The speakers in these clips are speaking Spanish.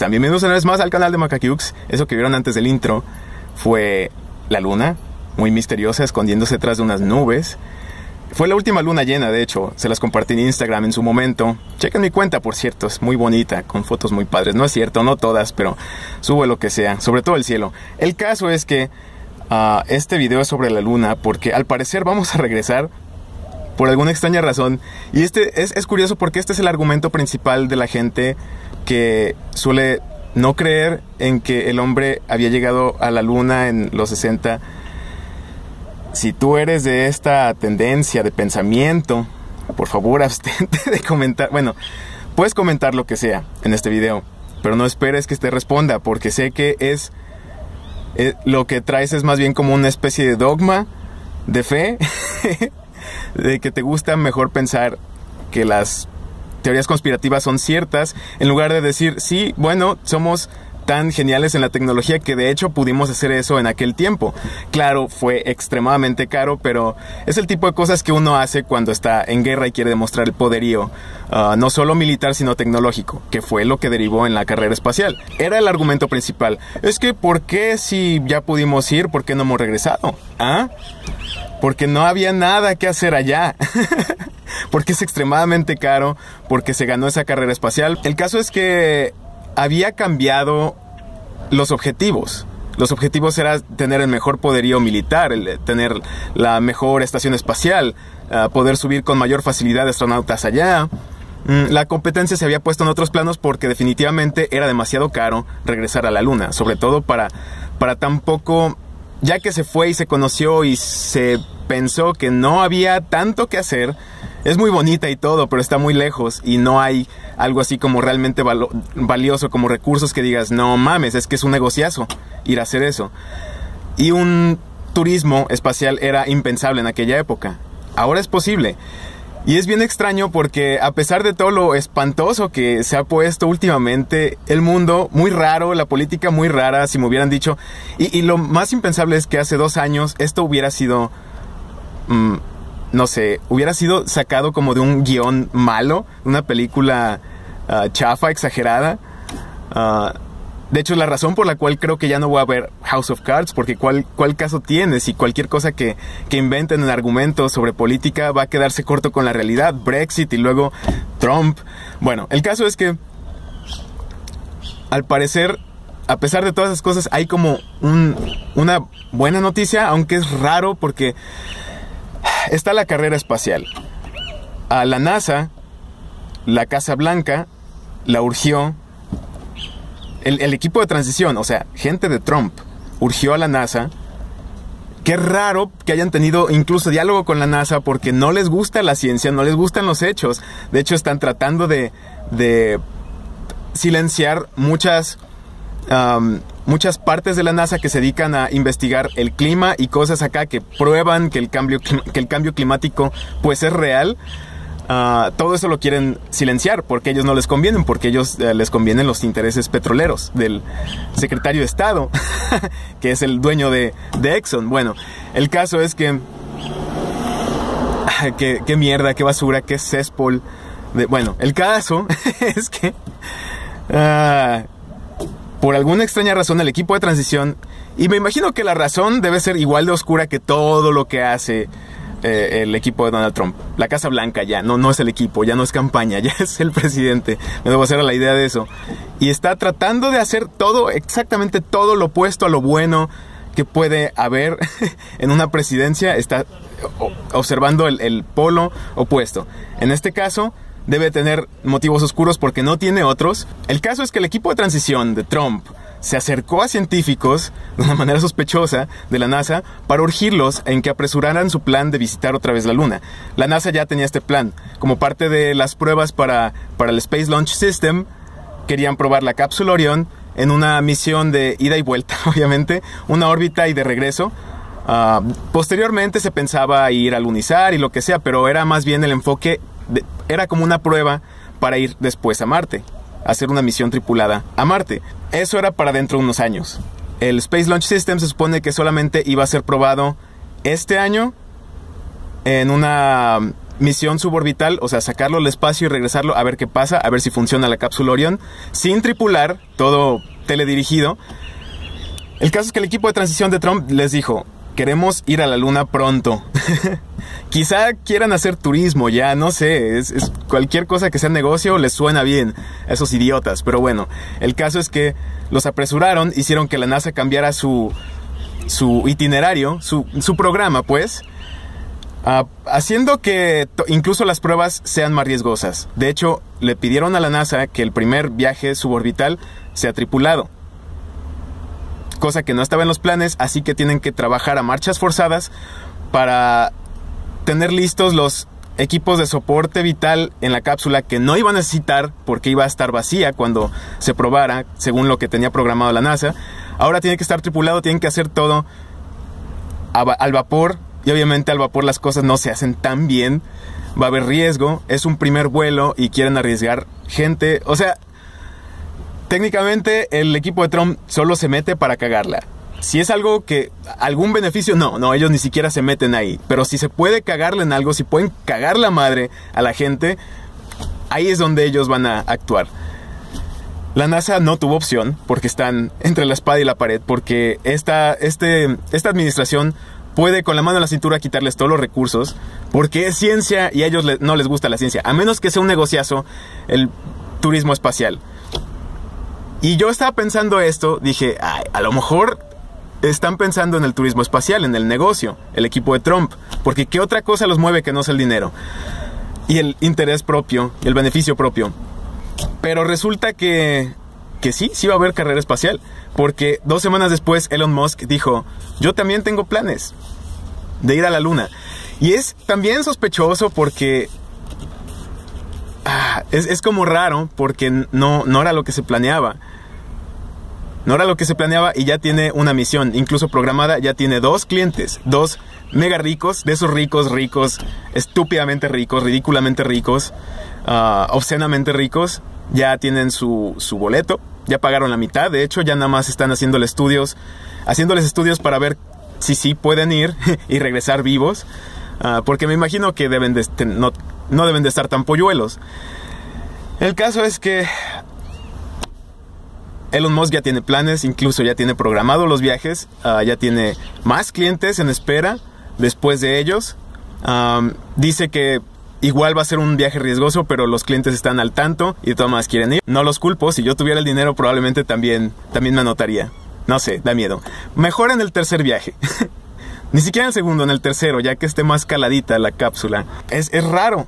están? Bienvenidos una vez más al canal de Macaquiux. Eso que vieron antes del intro fue la luna, muy misteriosa, escondiéndose tras de unas nubes. Fue la última luna llena, de hecho, se las compartí en Instagram en su momento. Chequen mi cuenta, por cierto, es muy bonita, con fotos muy padres. No es cierto, no todas, pero subo lo que sea, sobre todo el cielo. El caso es que ah, este video es sobre la luna porque al parecer vamos a regresar por alguna extraña razón. Y este es, es curioso porque este es el argumento principal de la gente que suele no creer en que el hombre había llegado a la luna en los 60 si tú eres de esta tendencia de pensamiento, por favor abstente de comentar. Bueno, puedes comentar lo que sea en este video, pero no esperes que te responda, porque sé que es, eh, lo que traes es más bien como una especie de dogma de fe, de que te gusta mejor pensar que las teorías conspirativas son ciertas, en lugar de decir, sí, bueno, somos tan geniales en la tecnología que de hecho pudimos hacer eso en aquel tiempo. Claro, fue extremadamente caro, pero es el tipo de cosas que uno hace cuando está en guerra y quiere demostrar el poderío, uh, no solo militar, sino tecnológico, que fue lo que derivó en la carrera espacial. Era el argumento principal. Es que, ¿por qué si ya pudimos ir, por qué no hemos regresado? ¿Ah? Porque no había nada que hacer allá. porque es extremadamente caro, porque se ganó esa carrera espacial. El caso es que había cambiado los objetivos. Los objetivos eran tener el mejor poderío militar, el, tener la mejor estación espacial, uh, poder subir con mayor facilidad astronautas allá. Mm, la competencia se había puesto en otros planos porque definitivamente era demasiado caro regresar a la Luna, sobre todo para, para tan poco, ya que se fue y se conoció y se pensó que no había tanto que hacer, es muy bonita y todo, pero está muy lejos y no hay algo así como realmente valioso, como recursos que digas, no mames, es que es un negociazo ir a hacer eso. Y un turismo espacial era impensable en aquella época. Ahora es posible. Y es bien extraño porque a pesar de todo lo espantoso que se ha puesto últimamente, el mundo muy raro, la política muy rara, si me hubieran dicho, y, y lo más impensable es que hace dos años esto hubiera sido... Mmm, no sé, hubiera sido sacado como de un guion malo, una película uh, chafa, exagerada. Uh, de hecho, la razón por la cual creo que ya no voy a ver House of Cards, porque cuál, cuál caso tienes y cualquier cosa que, que inventen en argumentos sobre política va a quedarse corto con la realidad. Brexit y luego Trump. Bueno, el caso es que, al parecer, a pesar de todas esas cosas, hay como un, una buena noticia, aunque es raro porque está la carrera espacial. A la NASA, la Casa Blanca, la urgió. El, equipo de transición, o sea, gente de Trump, urgió a la NASA. Qué raro que hayan tenido incluso diálogo con la NASA porque no les gusta la ciencia, no les gustan los hechos. De hecho, están tratando de, de silenciar muchas muchas partes de la NASA que se dedican a investigar el clima y cosas acá que prueban que el cambio, que el cambio climático pues es real. Uh, todo eso lo quieren silenciar porque ellos no les convienen, porque ellos uh, les convienen los intereses petroleros del secretario de Estado, que es el dueño de, de, Exxon. Bueno, el caso es que... qué, qué mierda, qué basura, qué céspol. Bueno, el caso es que... Uh, por alguna extraña razón el equipo de transición, y me imagino que la razón debe ser igual de oscura que todo lo que hace eh, el equipo de Donald Trump. La Casa Blanca ya, no, no es el equipo, ya no es campaña, ya es el presidente. Me debo hacer a la idea de eso. Y está tratando de hacer todo, exactamente todo lo opuesto a lo bueno que puede haber en una presidencia. Está observando el, el polo opuesto. En este caso, debe tener motivos oscuros porque no tiene otros. El caso es que el equipo de transición de Trump se acercó a científicos de una manera sospechosa de la NASA para urgirlos en que apresuraran su plan de visitar otra vez la Luna. La NASA ya tenía este plan. Como parte de las pruebas para, para el Space Launch System, querían probar la cápsula Orion en una misión de ida y vuelta, obviamente, una órbita y de regreso. Uh, posteriormente se pensaba ir a lunizar y lo que sea, pero era más bien el enfoque era como una prueba para ir después a Marte, hacer una misión tripulada a Marte. Eso era para dentro de unos años. El Space Launch System se supone que solamente iba a ser probado este año en una misión suborbital, o sea, sacarlo al espacio y regresarlo a ver qué pasa, a ver si funciona la cápsula Orión, sin tripular, todo teledirigido. El caso es que el equipo de transición de Trump les dijo, queremos ir a la luna pronto. Quizá quieran hacer turismo ya, no sé, es, cualquier cosa que sea negocio les suena bien a esos idiotas, pero bueno, el caso es que los apresuraron, hicieron que la NASA cambiara su, su itinerario, su, programa pues, haciendo que incluso las pruebas sean más riesgosas. De hecho, le pidieron a la NASA que el primer viaje suborbital sea tripulado. Cosa que no estaba en los planes, así que tienen que trabajar a marchas forzadas para tener listos los equipos de soporte vital en la cápsula que no iba a necesitar porque iba a estar vacía cuando se probara, según lo que tenía programado la NASA. Ahora tiene que estar tripulado, tienen que hacer todo al vapor y obviamente al vapor las cosas no se hacen tan bien. Va a haber riesgo, es un primer vuelo y quieren arriesgar gente. O sea, técnicamente el equipo de Trump solo se mete para cagarla. Si es algo que algún beneficio, no, no, ellos ni siquiera se meten ahí. Pero si se puede cagarle en algo, si pueden cagar la madre a la gente, ahí es donde ellos van a actuar. La NASA no tuvo opción porque están entre la espada y la pared, porque esta, este, esta administración puede con la mano en la cintura quitarles todos los recursos, porque es ciencia y a ellos no les gusta la ciencia, a menos que sea un negociazo el turismo espacial. Y yo estaba pensando esto, dije, a lo mejor están pensando en el turismo espacial, en el negocio, el equipo de Trump, porque ¿qué otra cosa los mueve que no sea el dinero? Y el interés propio, el beneficio propio. Pero resulta que, que sí, sí va a haber carrera espacial. Porque dos semanas después Elon Musk dijo, yo también tengo planes de ir a la luna. Y es también sospechoso porque... Ah, es, es, como raro porque no, no era lo que se planeaba. No era lo que se planeaba y ya tiene una misión, incluso programada, ya tiene dos clientes, dos mega ricos, de esos ricos, ricos, estúpidamente ricos, ridículamente ricos, uh, obscenamente ricos, ya tienen su, su boleto, ya pagaron la mitad, de hecho ya nada más están haciéndoles estudios, haciéndoles estudios para ver si sí pueden ir y regresar vivos, uh, porque me imagino que deben de, no, no deben de estar tan polluelos. El caso es que Elon Musk ya tiene planes, incluso ya tiene programado los viajes, uh, ya tiene más clientes en espera después de ellos. Dice que Igual va a ser un viaje riesgoso, pero los clientes están al tanto y todas más quieren ir. No los culpo, si yo tuviera el dinero probablemente también, también me anotaría. No sé, da miedo. Mejor en el tercer viaje. Ni siquiera en el segundo, en el tercero, ya que esté más caladita la cápsula. Es, es raro,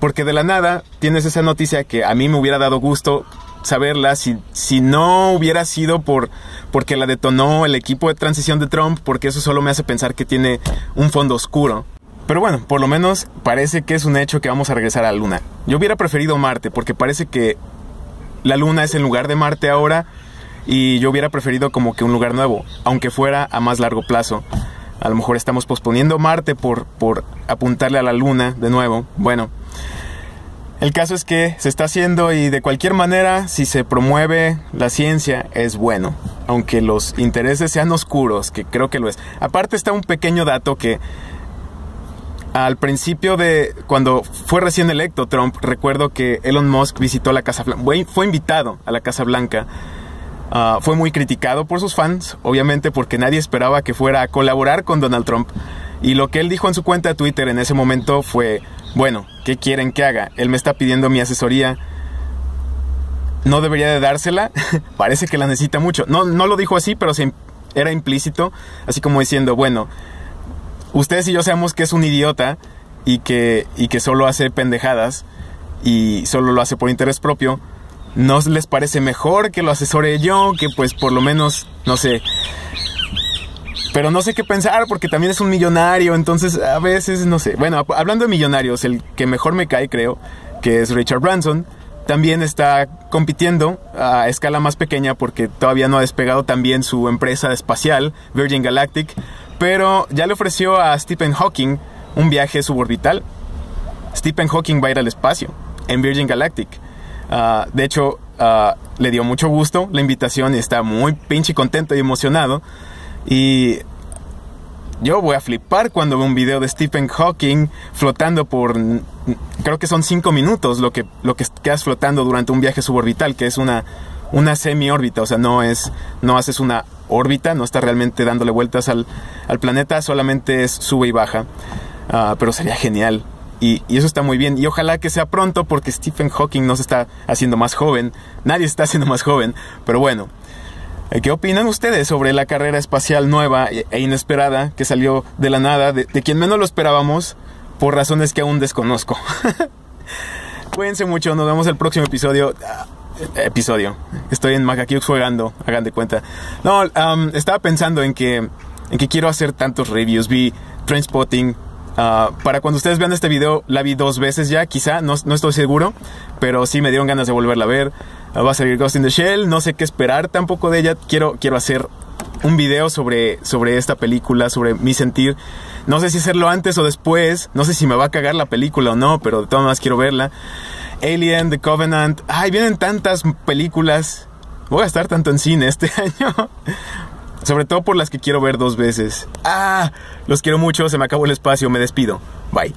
porque de la nada tienes esa noticia que a mí me hubiera dado gusto saberla si, si no hubiera sido por porque la detonó el equipo de transición de Trump, porque eso solo me hace pensar que tiene un fondo oscuro. Pero bueno, por lo menos parece que es un hecho que vamos a regresar a la Luna. Yo hubiera preferido Marte porque parece que la Luna es el lugar de Marte ahora y yo hubiera preferido como que un lugar nuevo, aunque fuera a más largo plazo. A lo mejor estamos posponiendo Marte por, por apuntarle a la Luna de nuevo. Bueno, el caso es que se está haciendo y de cualquier manera, si se promueve la ciencia, es bueno. Aunque los intereses sean oscuros, que creo que lo es. Aparte está un pequeño dato que al principio de cuando fue recién electo Trump, recuerdo que Elon Musk visitó la Casa Blanca, fue invitado a la Casa Blanca. Ah, fue muy criticado por sus fans, obviamente porque nadie esperaba que fuera a colaborar con Donald Trump. Y lo que él dijo en su cuenta de Twitter en ese momento fue, bueno, ¿qué quieren que haga? Él me está pidiendo mi asesoría. No debería de dársela. Parece que la necesita mucho. No, no lo dijo así, pero era implícito. Así como diciendo, bueno, ustedes y yo sabemos que es un idiota y que, y que solo hace pendejadas y solo lo hace por interés propio, ¿no les parece mejor que lo asesore yo? Que pues por lo menos, no sé. Pero no sé qué pensar porque también es un millonario, entonces a veces no sé. Bueno, hablando de millonarios, el que mejor me cae creo que es Richard Branson. También está compitiendo a escala más pequeña porque todavía no ha despegado también su empresa espacial, Virgin Galactic, pero ya le ofreció a Stephen Hawking un viaje suborbital. Stephen Hawking va a ir al espacio en Virgin Galactic. Ah, de hecho, ah, le dio mucho gusto la invitación y está muy pinche contento y emocionado. Y yo voy a flipar cuando veo un video de Stephen Hawking flotando por, creo que son cinco minutos lo que, lo que quedas flotando durante un viaje suborbital, que es una, una semi-órbita, o sea, no es, no haces una órbita, no está realmente dándole vueltas al, al planeta, solamente es sube y baja. Ah, pero sería genial. Y, y, eso está muy bien. Y ojalá que sea pronto porque Stephen Hawking no se está haciendo más joven. Nadie está haciendo más joven. Pero bueno, ¿Qué opinan ustedes sobre la carrera espacial nueva e inesperada que salió de la nada, de, quien menos lo esperábamos, por razones que aún desconozco? Cuídense mucho, nos vemos el próximo episodio. Ah, episodio. Estoy en Macaquiux jugando, hagan de cuenta. No, estaba pensando en que, en que quiero hacer tantos reviews. Vi Trainspotting. Uh, para cuando ustedes vean este video, la vi dos veces ya, quizá, no, no estoy seguro, pero sí me dieron ganas de volverla a ver va a salir Ghost in the Shell, no sé qué esperar tampoco de ella, quiero, quiero hacer un video sobre, sobre esta película, sobre mi sentir. No sé si hacerlo antes o después, no sé si me va a cagar la película o no, pero de todas maneras quiero verla. Alien, The Covenant, ay, vienen tantas películas. Voy a estar tanto en cine este año. Sobre todo por las que quiero ver dos veces. Ah, los quiero mucho, se me acabó el espacio, me despido. Bye.